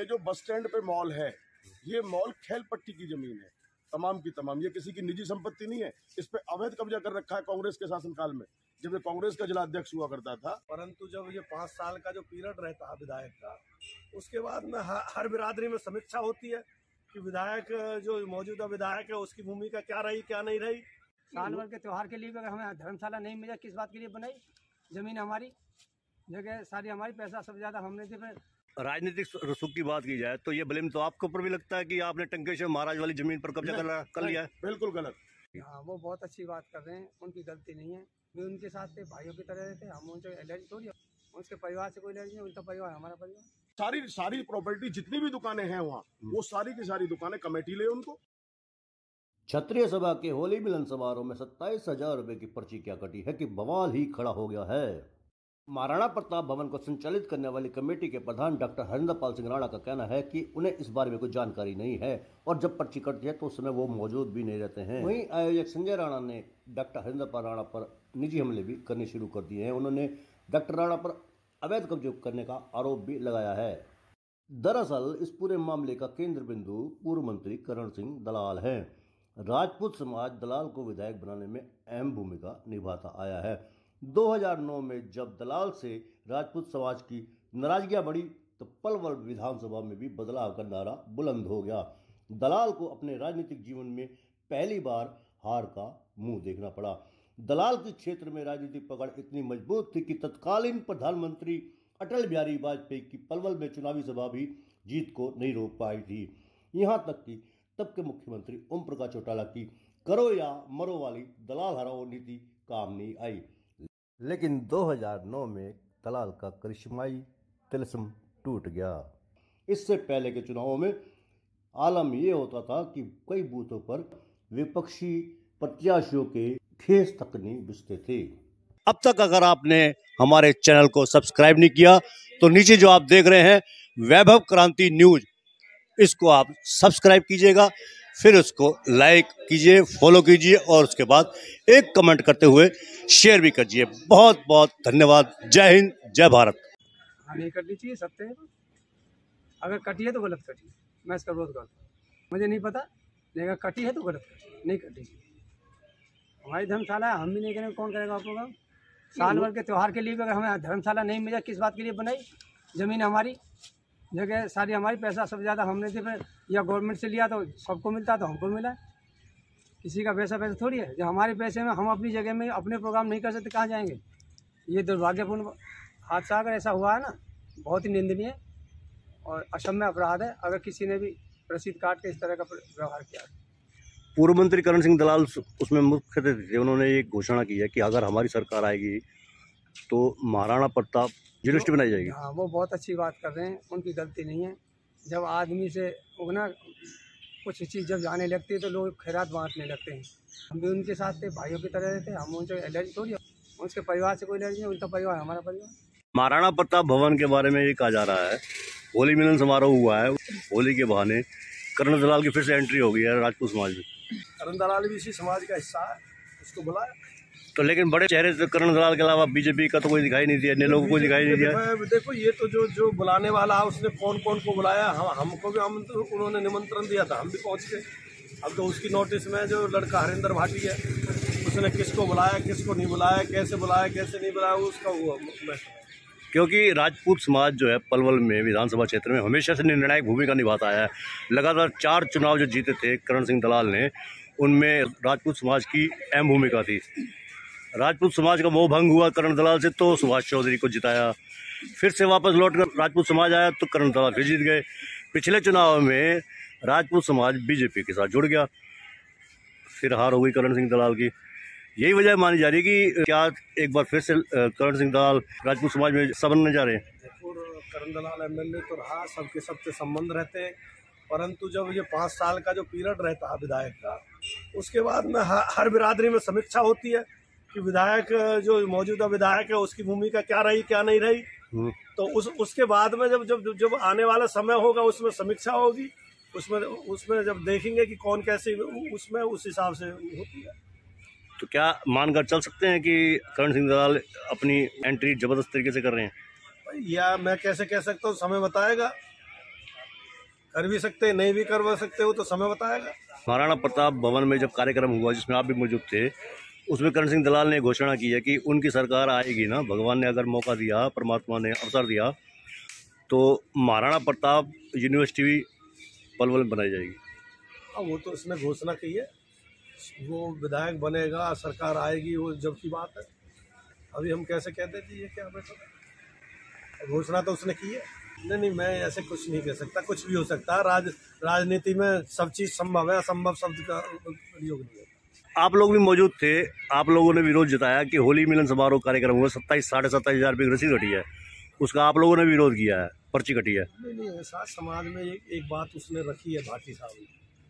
ये जो bus stand पे मॉल है ये मॉल खेल पट्टी की ज़मीन है तमाम की तमाम। ये किसी की निजी संपत्ति नहीं है इस पे अवैध कब्जा कर रखा है कांग्रेस के शासनकाल में जब ये कांग्रेस का जिला अध्यक्ष हुआ करता था। परंतु जब ये पाँच साल का जो पीरियड रहता है विधायक का उसके बाद में हर बिरादरी में समीक्षा होती है कि विधायक जो मौजूदा विधायक है उसकी भूमिका क्या रही क्या नहीं रही। साल भर के त्यौहार के लिए भी अगर हमें धर्मशाला नहीं मिला किस बात के लिए बनाई? ज़मीन हमारी जगह सारी हमारी पैसा सबसे ज़्यादा हमने राजनीतिक सुख की बात की जाए तो ये ब्लेम तो आपके ऊपर भी लगता है कि आपने टंकेश्वर महाराज वाली ज़मीन पर कब्जा कर, कर लिया? है बिल्कुल गलत। हाँ वो बहुत अच्छी बात कर रहे हैं उनकी गलती नहीं है। वे उनके साथ थे भाइयों की तरह रहते हम उनसे एलर्जी थोड़ी है उसके परिवार से कोई एलर्जी नहीं उनका परिवार हमारा परिवार। सारी सारी प्रॉपर्टी जितनी भी दुकानें हैं वहाँ वो सारी की सारी दुकानें कमेटी ले उनको। क्षत्रिय सभा के होली मिलन समारोह में सत्ताईस हज़ार रुपए की पर्ची क्या कटी है कि बवाल ही खड़ा हो गया है? महाराणा प्रताप भवन को संचालित करने वाली कमेटी के प्रधान डॉक्टर हरिंदर पाल सिंह राणा का कहना है कि उन्हें इस बारे में कोई जानकारी नहीं है और जब पर्ची कटती है तो उस समय वो मौजूद भी नहीं रहते हैं। वहीं आयोजक संजय राणा ने डॉक्टर हरिंदर पाल राणा पर निजी हमले भी करने शुरू कर दिए हैं। उन्होंने डॉक्टर राणा पर अवैध कब्जे करने का आरोप भी लगाया है। दरअसल, इस पूरे मामले का केंद्र बिंदु पूर्व मंत्री करण सिंह दलाल है। राजपूत समाज दलाल को विधायक बनाने में अहम भूमिका निभाता आया है। 2009 में जब दलाल से राजपूत समाज की नाराजगियाँ बढ़ी तो पलवल विधानसभा में भी बदलाव का नारा बुलंद हो गया। दलाल को अपने राजनीतिक जीवन में पहली बार हार का मुँह देखना पड़ा। दलाल के क्षेत्र में राजनीतिक पकड़ इतनी मज़बूत थी कि तत्कालीन प्रधानमंत्री अटल बिहारी वाजपेयी की पलवल में चुनावी सभा भी जीत को नहीं रोक पाई थी। यहाँ तक कि तब के मुख्यमंत्री ओम प्रकाश चौटाला की करो या मरो वाली दलाल हराओ नीति काम नहीं आई। लेकिन 2009 में दलाल का करिश्माई तिलस्म टूट गया। इससे पहले के चुनावों में आलम ये होता था कि कई बूथों पर विपक्षी प्रत्याशियों के तक नहीं बिछते थे। अब तक अगर आपने हमारे चैनल को सब्सक्राइब नहीं किया तो नीचे जो आप देख रहे हैं, वैभव क्रांति न्यूज़, इसको आप सब्सक्राइब कीजिएगा। फिर उसको लाइक कीजिए फॉलो कीजिए और उसके बाद एक कमेंट करते हुए शेयर भी कीजिए। बहुत बहुत धन्यवाद। जय हिंद जय भारत। हाँ नहीं करनी चाहिए सत्य है। अगर कटी है तो गलत कटी मैं इसका विरोध करता हूँ। मुझे नहीं पता लेकिन अगर कटी है तो गलत कटी नहीं कटी हमारी धर्मशाला है हम भी नहीं करेंगे कौन करेगा आप लोग साल भर के त्यौहार के लिए भी अगर हमें धर्मशाला नहीं मिला किस बात के लिए बनाई? ज़मीन हमारी। जगह सारी हमारी पैसा सबसे ज़्यादा हमने फिर या गवर्नमेंट से लिया तो सबको मिलता तो हमको मिला। किसी का पैसा पैसा थोड़ी है। जब हमारे पैसे में हम अपनी जगह में अपने प्रोग्राम नहीं कर सकते, कहाँ जाएँगे? ये दुर्भाग्यपूर्ण हादसा, अगर ऐसा हुआ है ना, बहुत ही निंदनीय और असम्य अपराध है, अगर किसी ने भी रसीद काट के इस तरह का व्यवहार किया। पूर्व मंत्री करण सिंह दलाल उसमें मुख्य थे। उन्होंने ये घोषणा की है कि अगर हमारी सरकार आएगी तो महाराणा प्रताप यूनिवर्सिटी बनाई जाएगी। हाँ वो बहुत अच्छी बात कर रहे हैं उनकी गलती नहीं है। जब आदमी से उगना कुछ चीज़ जब जाने लगती है तो लोग खैरात बांटने लगते हैं। हम भी उनके साथ थे भाइयों की तरह रहते हम उनसे एलर्जी थोड़ी उसके परिवार से कोई एलर्जी नहीं उनका परिवार हमारा परिवार। महाराणा प्रताप भवन के बारे में ये कहा जा रहा है होली मिलन समारोह हुआ है होली के बहाने करण दलाल की फिर से एंट्री हो गई है राजपूत समाज में। करण दलाल भी इसी समाज का हिस्सा है उसको बुलाया। तो लेकिन बड़े चेहरे से करण दलाल के अलावा बीजेपी का तो कोई दिखाई नहीं दिया लोगों को दिखाई नहीं दिया। देखो ये तो जो जो बुलाने वाला है उसने कौन कौन को बुलाया? हम हमको भी हम उन्होंने निमंत्रण दिया था हम भी पहुँच गए। अब तो उसकी नोटिस में जो लड़का हरिंदर भाटी है उसने किसको बुलाया किसको नहीं बुलाया कैसे बुलाया कैसे नहीं बुलाया उसका हुआ क्योंकि राजपूत समाज जो है पलवल में विधानसभा क्षेत्र में हमेशा से निर्णायक भूमिका निभाता आया है। लगातार चार चुनाव जो जीते थे करण सिंह दलाल ने उनमें राजपूत समाज की अहम भूमिका थी। राजपूत समाज का मोह भंग हुआ करण दलाल से तो सुभाष चौधरी को जिताया। फिर से वापस लौट कर राजपूत समाज आया तो करण दलाल फिर जीत गए। पिछले चुनाव में राजपूत समाज बीजेपी के साथ जुड़ गया। फिर हार हो गई करण सिंह दलाल की। यही वजह मानी जा रही है कि क्या एक बार फिर से करण सिंह दलाल राजपूत समाज में सबनने जा रहे हैं? करण दलाल एमएलए तो रहा, सबके सबसे संबंध रहते हैं। परंतु जब ये पाँच साल का जो पीरियड रहता है विधायक का, उसके बाद में हर बिरादरी में समीक्षा होती है। कि विधायक जो मौजूदा विधायक है उसकी भूमिका क्या रही क्या नहीं रही? हम्म। तो उस उसके बाद में जब जब जब आने वाला समय होगा उसमें समीक्षा होगी। उसमें उसमें जब देखेंगे कि कौन कैसे उसमें उस हिसाब से होती है। तो क्या मानकर चल सकते हैं कि करण सिंह दलाल अपनी एंट्री ज़बरदस्त तरीके से कर रहे हैं? या मैं कैसे कह सकता हूँ समय बताएगा। कर भी सकते हैं नहीं भी करवा सकते हो तो समय बताएगा। महाराणा प्रताप भवन में जब कार्यक्रम हुआ जिसमें आप भी मौजूद थे उसमें करण सिंह दलाल ने घोषणा की है कि उनकी सरकार आएगी ना। भगवान ने अगर मौका दिया, परमात्मा ने अवसर दिया तो महाराणा प्रताप यूनिवर्सिटी भी पलवल में बनाई जाएगी। अब वो तो उसने घोषणा की है। वो विधायक बनेगा, सरकार आएगी, वो जब की बात है। अभी हम कैसे कह देते ये क्या बेटा घोषणा तो उसने की है। नहीं नहीं, मैं ऐसे कुछ नहीं कह सकता। कुछ भी हो सकता है। राज, राजनीति में सब चीज़ संभव है। असंभव शब्द का प्रयोग नहीं है। आप लोग भी मौजूद थे। आप लोगों ने विरोध जताया कि होली मिलन समारोह कार्यक्रम हुआ सत्ताईस साढ़े सत्ताईस हज़ार रुपये की रसीद कटी है। उसका आप लोगों ने विरोध किया है पर्ची कटी है। नहीं नहीं ऐसा समाज में एक, एक बात उसने रखी है भाटी साहब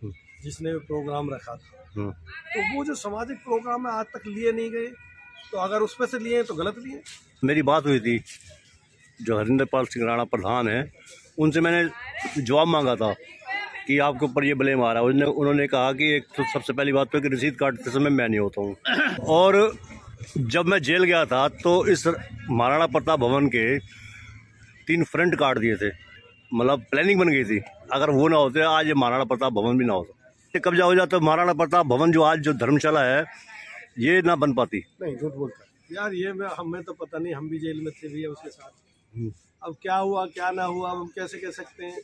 हम्म। ने जिसने प्रोग्राम रखा था। हम्म। तो वो जो सामाजिक प्रोग्राम है आज तक लिए नहीं गए। तो अगर उसमें से लिए तो गलत लिए। मेरी बात हुई थी जो हरिंदर पाल सिंह राणा प्रधान है उनसे मैंने जवाब मांगा था। कि आपके ऊपर ये ब्लेम आ रहा है। उन्होंने उन्होंने कहा कि एक तो सबसे पहली बात तो कि रसीद काटते समय मैं नहीं होता हूँ। और जब मैं जेल गया था तो इस महाराणा प्रताप भवन के तीन फ्रंट काट दिए थे। मतलब प्लानिंग बन गई थी। अगर वो ना होते आज ये महाराणा प्रताप भवन भी ना होता। ये कब्जा हो जाता तो महाराणा प्रताप भवन जो आज जो धर्मशाला है ये ना बन पाती। नहीं झूठ बोलता। यार ये मैं हमें तो पता नहीं हम भी जेल में थे भी उसके साथ। अब क्या हुआ क्या ना हुआ अब हम कैसे कह सकते हैं?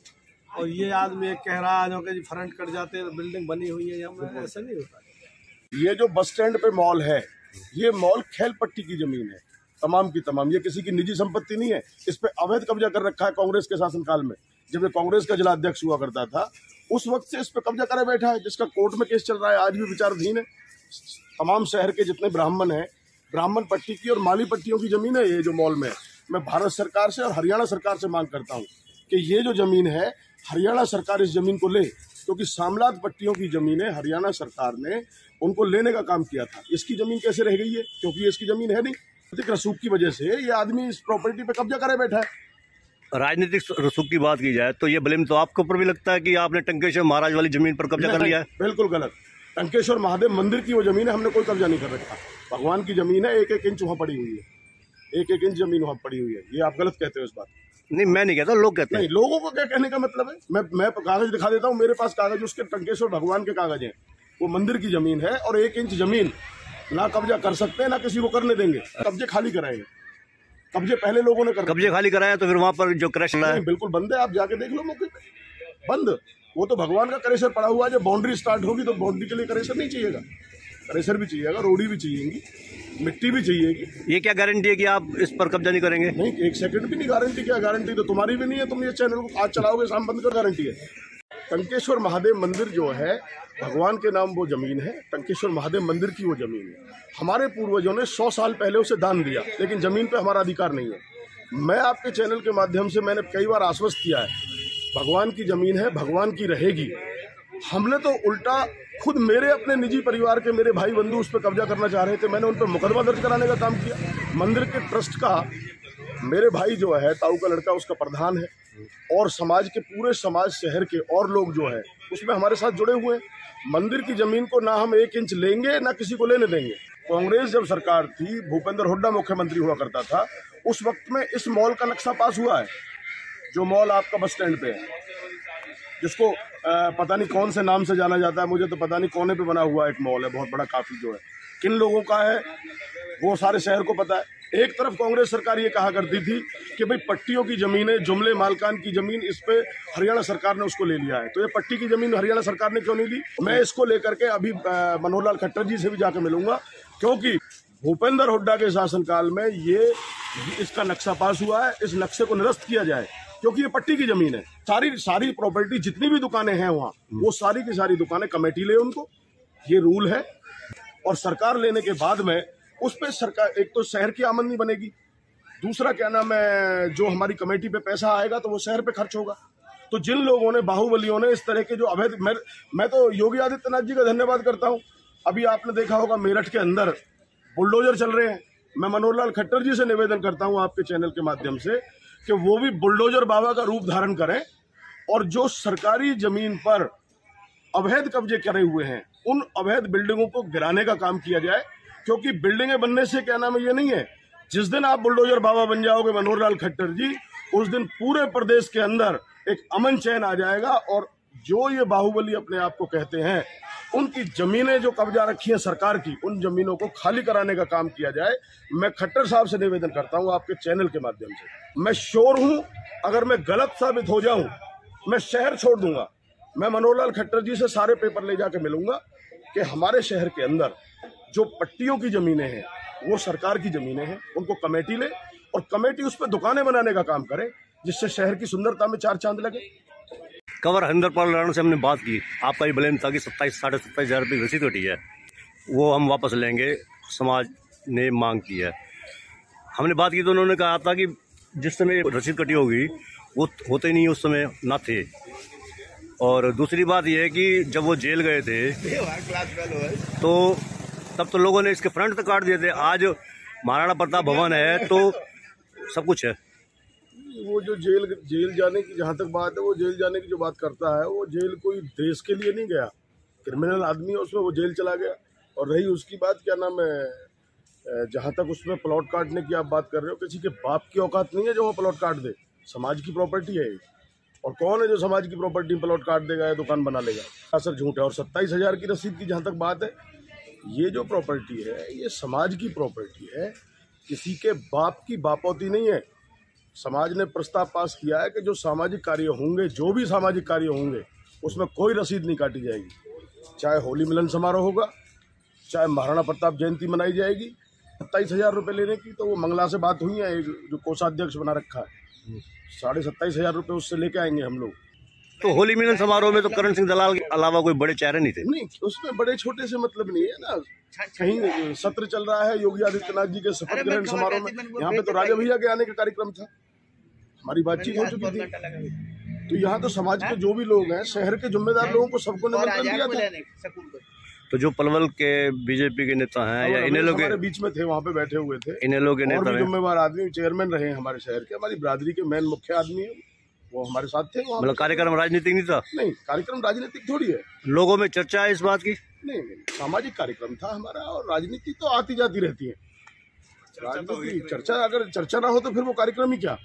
और ये आदमी कह रहा है जो कि फ्रंट कट जाते हैं बिल्डिंग बनी हुई है यहाँ ऐसा नहीं होता। ये जो बस स्टैंड पे मॉल है, ये मॉल खेल पट्टी की ज़मीन है, तमाम की तमाम। ये किसी की निजी संपत्ति नहीं है। इस पे अवैध कब्जा कर रखा है कांग्रेस के शासनकाल में। जब ये कांग्रेस का जिलाध्यक्ष हुआ करता था, उस वक्त से इस पे कब्जा करे बैठा है, जिसका कोर्ट में केस चल रहा है, आज भी विचाराधीन है। तमाम शहर के जितने ब्राह्मण हैं, ब्राह्मण पट्टी की और माली पट्टियों की ज़मीन है ये जो मॉल में। मैं भारत सरकार से और हरियाणा सरकार से मांग करता हूँ कि ये जो ज़मीन है हरियाणा सरकार इस ज़मीन को ले क्योंकि तो सामलात पट्टियों की जमीनें हरियाणा सरकार ने उनको लेने का काम किया था। इसकी ज़मीन कैसे रह गई है? क्योंकि इसकी ज़मीन है नहीं। राजनीतिक रसूख की वजह से ये आदमी इस प्रॉपर्टी पे कब्जा करे बैठा है। राजनीतिक रसूख की बात की जाए तो ये ब्लेम तो आपके ऊपर भी लगता है कि आपने टंकेश्वर महाराज वाली ज़मीन पर कब्जा कर लिया है? बिल्कुल गलत। टंकेश्वर महादेव मंदिर की वो ज़मीन है हमने कोई कब्जा नहीं कर रखा। भगवान की ज़मीन है एक एक इंच वहाँ पड़ी हुई है। एक एक इंच ज़मीन वहाँ पड़ी हुई है। ये आप गलत कहते हो इस बात नहीं मैं नहीं कहता लोग कहते नहीं हैं। लोगों को क्या कहने का मतलब है? मैं मैं कागज़ दिखा देता हूँ मेरे पास कागज़ उसके टंकेश्वर भगवान के कागज़ हैं। वो मंदिर की ज़मीन है और एक इंच ज़मीन ना कब्जा कर सकते हैं ना किसी को करने देंगे। कब्जे खाली कराएँगे। कब्जे पहले लोगों ने कर कब्जे खाली कराया तो फिर वहाँ पर जो क्रश है। बिल्कुल बंद है आप जाके देख लो मौके बंद। वो तो भगवान का करेसर पड़ा हुआ है जब बाउंड्री स्टार्ट होगी तो बाउंड्री के लिए करेसर नहीं चाहिएगा। करेसर भी चाहिएगा रोडी भी चाहिएगी। मिट्टी भी चाहिएगी ये क्या गारंटी है कि आप इस पर कब्जा नहीं करेंगे? नहीं एक सेकंड भी नहीं गारंटी क्या गारंटी तो तुम्हारी भी नहीं है तुम ये चैनल को आज चलाओगे शाम बंद कर गारंटी है। टंकेश्वर महादेव मंदिर जो है भगवान के नाम वो ज़मीन है टंकेश्वर महादेव मंदिर की वो ज़मीन है। हमारे पूर्वजों ने सौ साल पहले उसे दान दिया लेकिन ज़मीन पर हमारा अधिकार नहीं है। मैं आपके चैनल के माध्यम से मैंने कई बार आश्वस्त किया है भगवान की ज़मीन है भगवान की रहेगी। हमने तो उल्टा खुद मेरे अपने निजी परिवार के मेरे भाई बंधु उस पर कब्जा करना चाह रहे थे। मैंने उन पर मुकदमा दर्ज कराने का काम किया। मंदिर के ट्रस्ट का मेरे भाई जो है, ताऊ का लड़का, उसका प्रधान है। और समाज के पूरे समाज, शहर के और लोग जो है, उसमें हमारे साथ जुड़े हुए हैं। मंदिर की ज़मीन को ना हम एक इंच लेंगे, ना किसी को लेने देंगे। कांग्रेस जब सरकार थी, भूपेंद्र हुड्डा मुख्यमंत्री हुआ करता था, उस वक्त में इस मॉल का नक्शा पास हुआ है। जो मॉल आपका बस स्टैंड पे है। जिसको पता नहीं कौन से नाम से जाना जाता है, मुझे तो पता नहीं कोने पे बना हुआ एक मॉल है, बहुत बड़ा काफ़ी जो है। किन लोगों का है, वो सारे शहर को पता है। एक तरफ़ कांग्रेस सरकार ये कहा करती थी कि भाई पट्टियों की जमीनें जुमले मालकान की ज़मीन, इस पे हरियाणा सरकार ने उसको ले लिया है। तो ये पट्टी की ज़मीन हरियाणा सरकार ने क्यों नहीं ली? मैं इसको लेकर के अभी मनोहर लाल खट्टर जी से भी जाकर मिलूँगा, क्योंकि भूपेंद्र हुड्डा के शासनकाल में ये, इसका नक्शा पास हुआ है, इस नक्शे को निरस्त किया जाए। क्योंकि ये पट्टी की ज़मीन है। सारी सारी प्रॉपर्टी जितनी भी दुकानें हैं वहाँ वो सारी की सारी दुकानें कमेटी ले उनको। ये रूल है। और सरकार लेने के बाद में उस पर सरकार एक तो शहर की आमदनी बनेगी। दूसरा क्या नाम है जो हमारी कमेटी पे पैसा आएगा तो वो शहर पे खर्च होगा। तो जिन लोगों ने बाहुबलियों ने इस तरह के जो अवैध मैं मैं तो योगी आदित्यनाथ जी का धन्यवाद करता हूँ। अभी आपने देखा होगा मेरठ के अंदर बुलडोजर चल रहे हैं। मैं मनोहर लाल खट्टर जी से निवेदन करता हूँ आपके चैनल के माध्यम से कि वो भी बुलडोजर बाबा का रूप धारण करें और जो सरकारी ज़मीन पर अवैध कब्जे करे हुए हैं, उन अवैध बिल्डिंगों को गिराने का काम किया जाए, क्योंकि बिल्डिंगें बनने से क्या नाम है, ये नहीं है। जिस दिन आप बुलडोजर बाबा बन जाओगे मनोहर लाल खट्टर जी, उस दिन पूरे प्रदेश के अंदर एक अमन चैन आ जाएगा और जो ये बाहुबली अपने आप को कहते हैं उनकी जमीनें जो कब्जा रखी है सरकार की, उन जमीनों को खाली कराने का काम किया जाए। मैं खट्टर साहब से निवेदन करता हूँ आपके चैनल के माध्यम से। मैं श्योर हूँ, अगर मैं गलत साबित हो जाऊँ, मैं शहर छोड़ दूँगा। मैं मनोहर खट्टर जी से सारे पेपर ले जाके मिलूँगा कि हमारे शहर के अंदर जो पट्टियों की जमीनें हैं, वो सरकार की जमीनें हैं, उनको कमेटी ले और कमेटी उस पर दुकानें बनाने का काम करे, जिससे शहर की सुंदरता में चार चाँद लगे। कवर हरिंदरपाल राणा से हमने बात की। आपका ये ब्लेम था कि सत्ताईस, साढ़े सत्ताईस हज़ार रुपये रसीद कटी है। वो हम वापस लेंगे, समाज ने मांग की है। हमने बात की तो उन्होंने कहा था कि जिस समय रसीद कटी होगी, वो होते नहीं, उस समय ना थे। और दूसरी बात यह है कि जब वो जेल गए थे तो तब तो लोगों ने इसके फ्रंट तक काट दिए थे। आज महाराणा प्रताप भवन है तो सब कुछ है। वो जो जेल जेल जाने की, जहाँ तक बात है, वो जेल जाने की जो बात करता है, वो जेल कोई देश के लिए नहीं गया। क्रिमिनल आदमी है, उसमें वो जेल चला गया। और रही उसकी बात, क्या नाम है जहाँ तक उसमें प्लॉट काटने की आप बात कर रहे हो, किसी के बाप की औकात नहीं है जो वो प्लॉट काट दे। समाज की प्रॉपर्टी है और कौन है जो समाज की प्रॉपर्टी प्लॉट काट देगा या दुकान बना लेगा? असर झूठ है? और सत्ताईस हज़ार की रसीद की जहाँ तक बात है, ये जो प्रॉपर्टी है, ये समाज की प्रॉपर्टी है। किसी के बाप की बापौती नहीं है। समाज ने प्रस्ताव पास किया है कि जो सामाजिक कार्य होंगे जो भी सामाजिक कार्य होंगे उसमें कोई रसीद नहीं काटी जाएगी। चाहे होली मिलन समारोह होगा चाहे महाराणा प्रताप जयंती मनाई जाएगी सत्ताईस हज़ार रुपये लेने की तो वो मंगला से बात हुई है एक जो कोषाध्यक्ष बना रखा है। साढ़े सत्ताईस हज़ार रुपये उससे लेके आएँगे हम लोग। तो होली मिलन समारोह में तो करण सिंह दलाल के अलावा कोई बड़े चेहरे नहीं थे? नहीं उसमें बड़े छोटे से मतलब नहीं है ना। कहीं सत्र चल रहा है योगी आदित्यनाथ जी के शपथ ग्रहण समारोह में। यहाँ पे तो राजा भैया के आने का कार्यक्रम था। हमारी बातचीत हो चुकी थी। तो यहाँ तो समाज के जो भी लोग हैं शहर के जिम्मेदार लोगों को सबको निमंत्रण दिया था। तो जो पलवल के बीजेपी के नेता हैं या इन्हें रमेश लोग हमारे बीच में थे वहाँ पे बैठे हुए थे। इन्हें लोग के नेता जिम्मेवार आदमी चेयरमैन रहे हैं हमारे शहर के। हमारी बरादरी के मेन मुख्य आदमी है। वो हमारे साथ थे मतलब कार्यक्रम राजनीतिक नहीं था? नहीं कार्यक्रम राजनीतिक थोड़ी है। लोगों में चर्चा है इस बात की? नहीं नहीं सामाजिक कार्यक्रम था हमारा और राजनीति तो आती जाती रहती है। राजनीति चर्चा अगर चर्चा ना हो तो फिर वो कार्यक्रम ही क्या?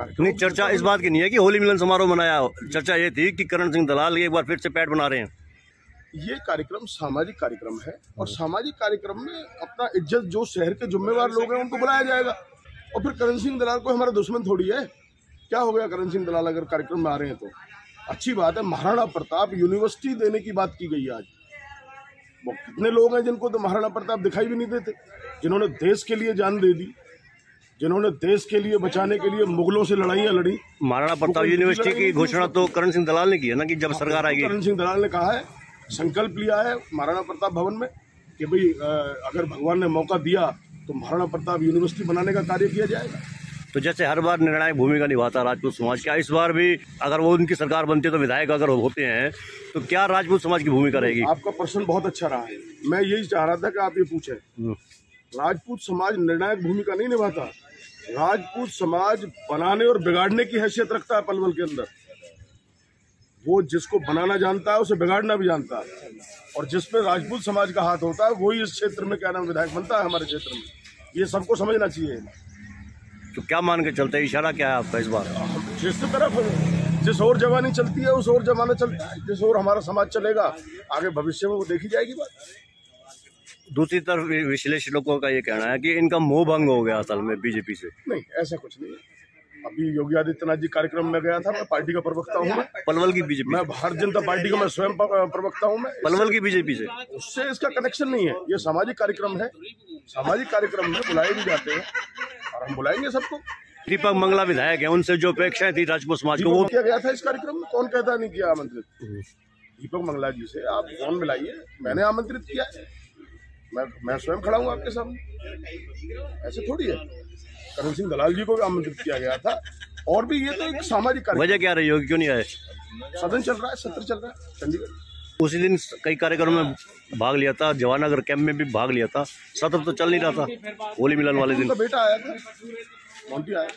नहीं चर्चा इस बात की नहीं है कि होली मिलन समारोह मनाया हो। चर्चा ये थी कि करण सिंह दलाल एक बार फिर से पैट बना रहे हैं। ये कार्यक्रम सामाजिक कार्यक्रम है और सामाजिक कार्यक्रम में अपना इज़्ज़त जो शहर के जुम्मेवार लोग हैं उनको बुलाया जाएगा। और फिर करण सिंह दलाल को हमारा दुश्मन थोड़ी है। क्या हो गया करण सिंह दलाल अगर कार्यक्रम में आ रहे हैं तो? अच्छी बात है महाराणा प्रताप यूनिवर्सिटी देने की बात की गई है आज। वो कितने लोग हैं जिनको तो महाराणा प्रताप दिखाई भी नहीं देते जिन्होंने देश के लिए जान दे दी जिन्होंने देश के लिए बचाने के लिए मुगलों से लड़ाइयाँ लड़ी। महाराणा प्रताप यूनिवर्सिटी की घोषणा तो करण सिंह दलाल ने की है ना कि जब सरकार आएगी? करण सिंह दलाल ने कहा है संकल्प लिया है महाराणा प्रताप भवन में कि भाई अगर भगवान ने मौका दिया तो महाराणा प्रताप यूनिवर्सिटी बनाने का कार्य किया जाएगा। तो जैसे हर बार निर्णायक भूमिका निभाता राजपूत समाज क्या इस बार भी अगर वो उनकी सरकार बनती है तो विधायक अगर होते हैं तो क्या राजपूत समाज की भूमिका रहेगी? आपका प्रश्न बहुत अच्छा रहा है। मैं यही चाह रहा था कि आप ये पूछें। हम्म। राजपूत समाज निर्णायक भूमिका नहीं निभाता। राजपूत समाज बनाने और बिगाड़ने की हैसियत रखता है पलवल के अंदर। वो जिसको बनाना जानता है उसे बिगाड़ना भी जानता है। और जिसमें राजपूत समाज का हाथ होता है वही इस क्षेत्र में क्या नाम विधायक बनता है हमारे क्षेत्र में। ये सबको समझना चाहिए। तो क्या मान के चलते हैं? इशारा क्या है आपका इस बार? जिस तरफ़ जिस और जवानी चलती है उस और जमाने चलता है जिस और हमारा समाज चलेगा आगे भविष्य में वो देखी जाएगी बात। दूसरी तरफ़ विश्लेषकों का ये कहना है कि इनका मोह भंग हो गया असल में बीजेपी से। नहीं ऐसा कुछ नहीं है। अभी योगी आदित्यनाथ जी कार्यक्रम में गया था मैं पार्टी का प्रवक्ता हूँ पलवल की बीजेपी मैं भारतीय जनता पार्टी का मैं स्वयं प्रवक्ता हूँ मैं। पलवल की बीजेपी से। उससे इसका कनेक्शन नहीं है। ये सामाजिक कार्यक्रम है। सामाजिक कार्यक्रम में बुलाए भी जाते हैं और हम बुलाएँगे सबको। दीपक मंगला विधायक है उनसे जो अपेक्षाएँ थी राजपूत समाज को वो किया गया था इस कार्यक्रम में? कौन कहता नहीं किया आमंत्रित? दीपक मंगला जी से आप फ़ोन मिलाइए मैंने आमंत्रित किया है। मैं मैं स्वयं खड़ा हूँ आपके सामने। ऐसे थोड़ी है। करण सिंह दलाल जी को भी आमंत्रित किया गया था। और भी ये तो एक सामाजिक वजह क्या रही होगी? क्यों नहीं आए? सदन चल रहा है सत्र चल रहा है चंडीगढ़। उसी दिन कई कार्यक्रम में भाग लिया था जवानागर कैंप में भी भाग लिया था। सत्र तो चल नहीं रहा था होली मिलन वाले दिन। तो बेटा आया था मोंटी आया।